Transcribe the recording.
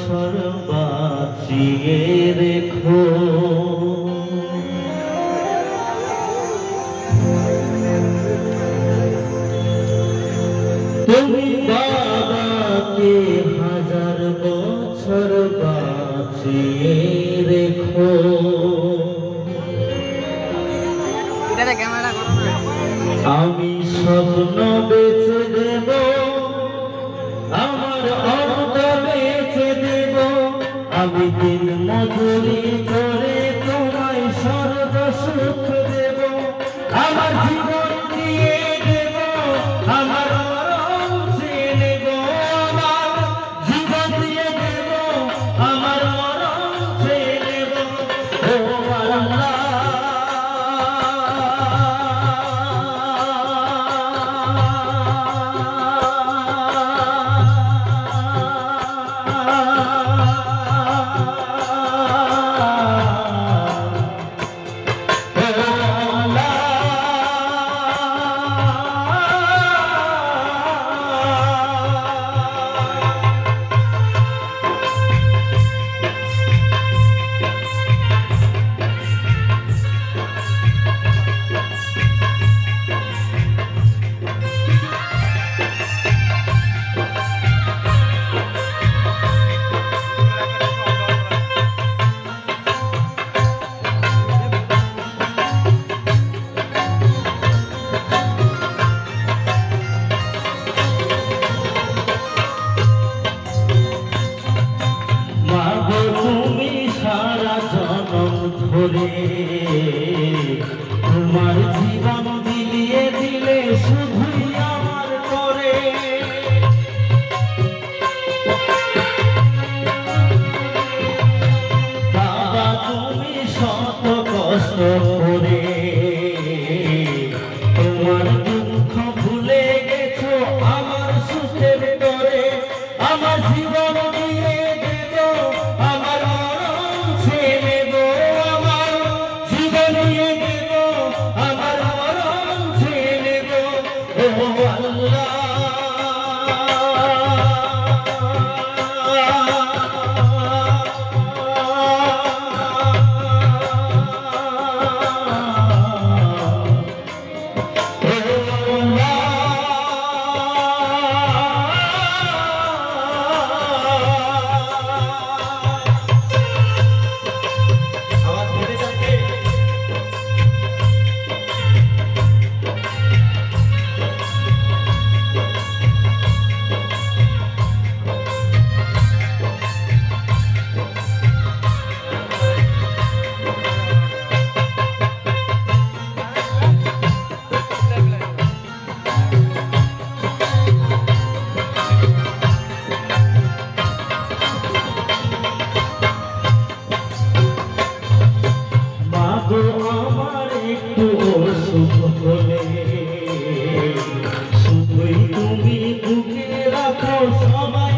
বছর বাঁচিয়ে রেখো। তুমি বাবাকে হাজার বছর বাঁচিয়ে রেখো। আমি স্বপ্ন 的时刻。Guru সবাই